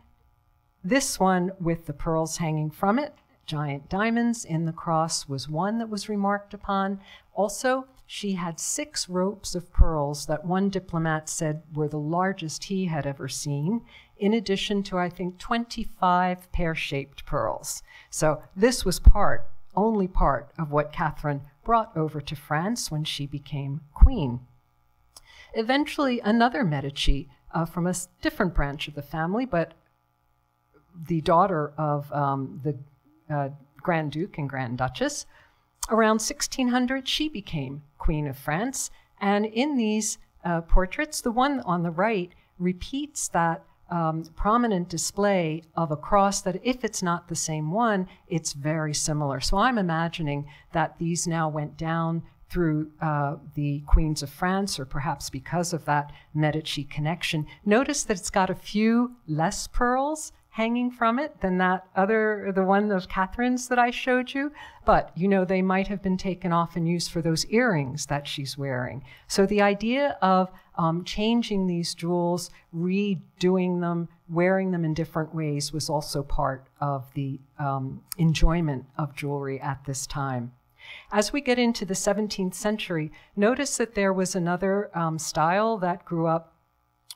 this one with the pearls hanging from it, giant diamonds in the cross, was one that was remarked upon. Also, she had six ropes of pearls that one diplomat said were the largest he had ever seen in addition to, I think, 25 pear shaped pearls. So this was part, only part, of what Catherine brought over to France when she became queen. Eventually, another Medici uh, from a different branch of the family, but the daughter of um, the uh, Grand Duke and Grand Duchess, around 1600, she became Queen of France. And in these uh, portraits, the one on the right repeats that um, prominent display of a cross that if it's not the same one, it's very similar. So I'm imagining that these now went down through uh, the Queens of France, or perhaps because of that Medici connection. Notice that it's got a few less pearls hanging from it than that other, the one of Catherine's that I showed you. But, you know, they might have been taken off and used for those earrings that she's wearing. So the idea of um, changing these jewels, redoing them, wearing them in different ways was also part of the um, enjoyment of jewelry at this time. As we get into the 17th century, notice that there was another um, style that grew up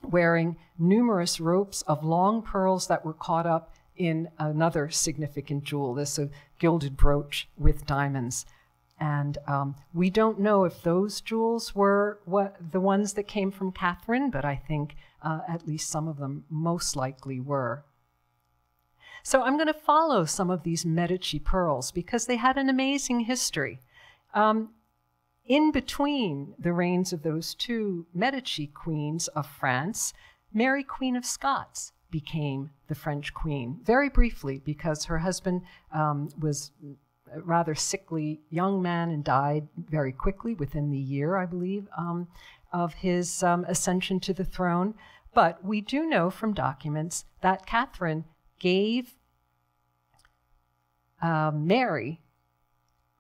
wearing numerous ropes of long pearls that were caught up in another significant jewel, this a gilded brooch with diamonds. And um, we don't know if those jewels were what the ones that came from Catherine, but I think uh, at least some of them most likely were. So I'm going to follow some of these Medici pearls because they had an amazing history. Um, in between the reigns of those two Medici queens of France, Mary, Queen of Scots, became the French queen, very briefly, because her husband um, was rather sickly young man and died very quickly, within the year, I believe, um, of his um, ascension to the throne. But we do know from documents that Catherine gave uh, Mary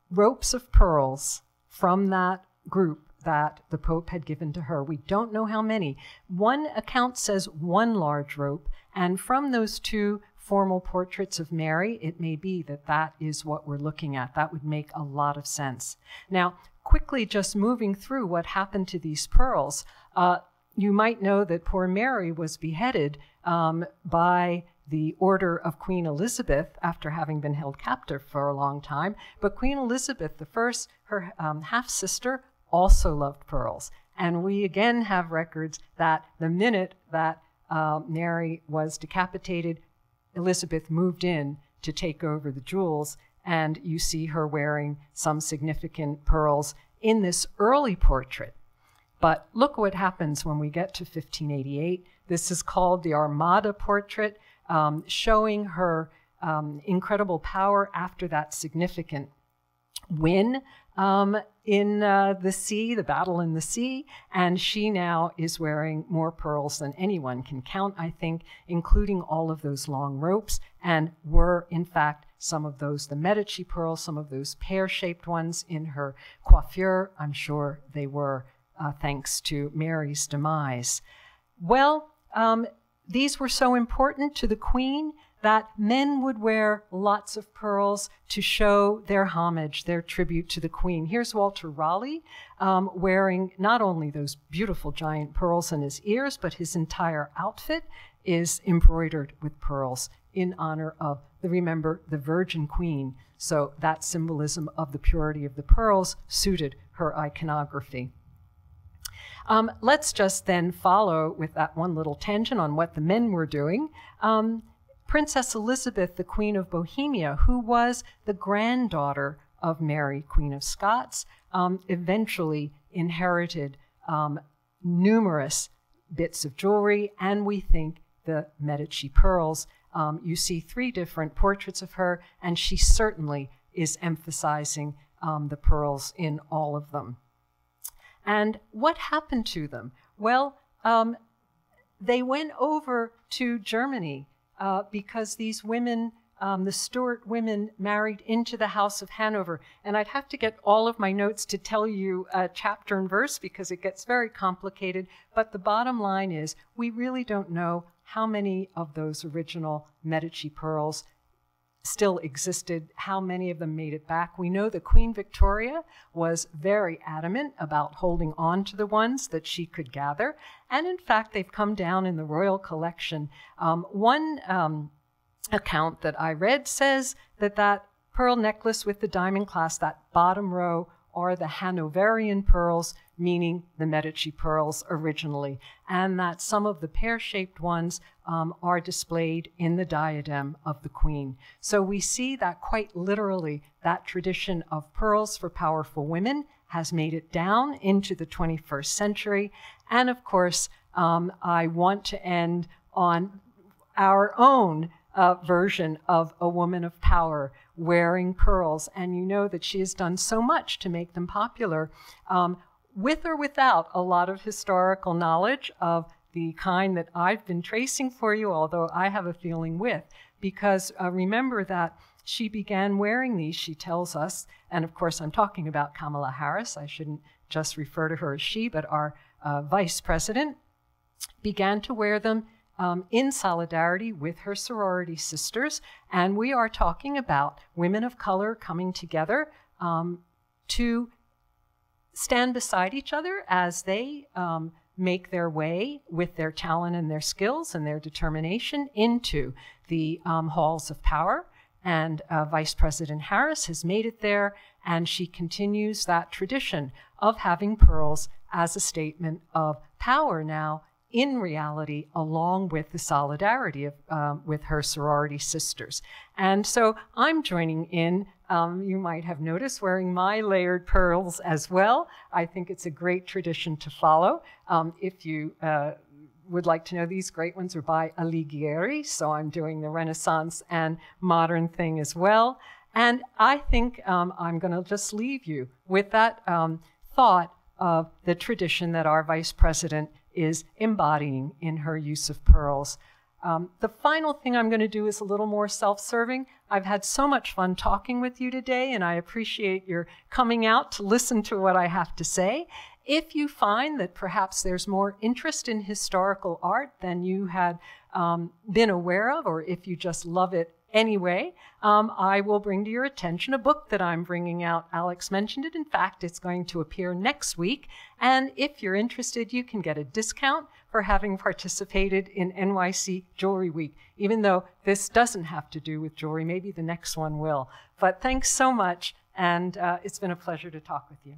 ropes of pearls from that group that the Pope had given to her. We don't know how many. One account says one large rope, and from those two formal portraits of Mary, it may be that that is what we're looking at. That would make a lot of sense. Now, quickly just moving through what happened to these pearls, uh, you might know that poor Mary was beheaded um, by the order of Queen Elizabeth after having been held captive for a long time. But Queen Elizabeth I, her um, half sister, also loved pearls. And we again have records that the minute that uh, Mary was decapitated, Elizabeth moved in to take over the jewels. and you see her wearing some significant pearls in this early portrait. But look what happens when we get to 1588. This is called the Armada portrait, um, showing her um, incredible power after that significant win um, in uh, the sea, the battle in the sea, and she now is wearing more pearls than anyone can count, I think, including all of those long ropes, and were, in fact, some of those the Medici pearls, some of those pear shaped ones in her coiffure. I'm sure they were uh, thanks to Mary's demise. Well, um, these were so important to the queen that men would wear lots of pearls to show their homage, their tribute to the queen. Here's Walter Raleigh um, wearing not only those beautiful giant pearls in his ears, but his entire outfit is embroidered with pearls in honor of the remember the Virgin Queen. So that symbolism of the purity of the pearls suited her iconography. Um, let's just then follow with that one little tangent on what the men were doing. Um, Princess Elizabeth, the Queen of Bohemia, who was the granddaughter of Mary, Queen of Scots, um, eventually inherited um, numerous bits of jewelry, and we think the Medici pearls. Um, you see three different portraits of her, and she certainly is emphasizing um, the pearls in all of them. And what happened to them? Well, um, they went over to Germany uh, because these women, um, the Stuart women, married into the House of Hanover. And I'd have to get all of my notes to tell you uh, chapter and verse because it gets very complicated. But the bottom line is we really don't know how many of those original Medici pearls still existed, how many of them made it back. We know that Queen Victoria was very adamant about holding on to the ones that she could gather. And in fact, they've come down in the royal collection. Um, one um, account that I read says that that pearl necklace with the diamond clasp, that bottom row, are the Hanoverian pearls, meaning the Medici pearls originally, and that some of the pear shaped ones um, are displayed in the diadem of the queen. So we see that quite literally, that tradition of pearls for powerful women has made it down into the 21st century. And of course, um, I want to end on our own uh, version of a woman of power wearing pearls. And you know that she has done so much to make them popular, um, with or without a lot of historical knowledge of the kind that I've been tracing for you, although I have a feeling with. Because uh, remember that she began wearing these, she tells us, and of course I'm talking about Kamala Harris. I shouldn't just refer to her as she, but our uh, vice president began to wear them um, in solidarity with her sorority sisters. And we are talking about women of color coming together um, to stand beside each other as they um, make their way with their talent and their skills and their determination into the um, halls of power. And uh, Vice President Harris has made it there, and she continues that tradition of having pearls as a statement of power now in reality, along with the solidarity of, um, with her sorority sisters. And so I'm joining in, um, you might have noticed, wearing my layered pearls as well. I think it's a great tradition to follow. Um, if you uh, would like to know, these great ones are by Alighieri, so I'm doing the Renaissance and modern thing as well. And I think um, I'm going to just leave you with that um, thought of the tradition that our vice president is embodying in her use of pearls. Um, the final thing I'm going to do is a little more self serving. I've had so much fun talking with you today, and I appreciate your coming out to listen to what I have to say. If you find that perhaps there's more interest in historical art than you had um, been aware of, or if you just love it Anyway, um, I will bring to your attention a book that I'm bringing out. Alex mentioned it. In fact, it's going to appear next week. And if you're interested, you can get a discount for having participated in NYC Jewelry Week, even though this doesn't have to do with jewelry. Maybe the next one will. But thanks so much. And uh, it's been a pleasure to talk with you.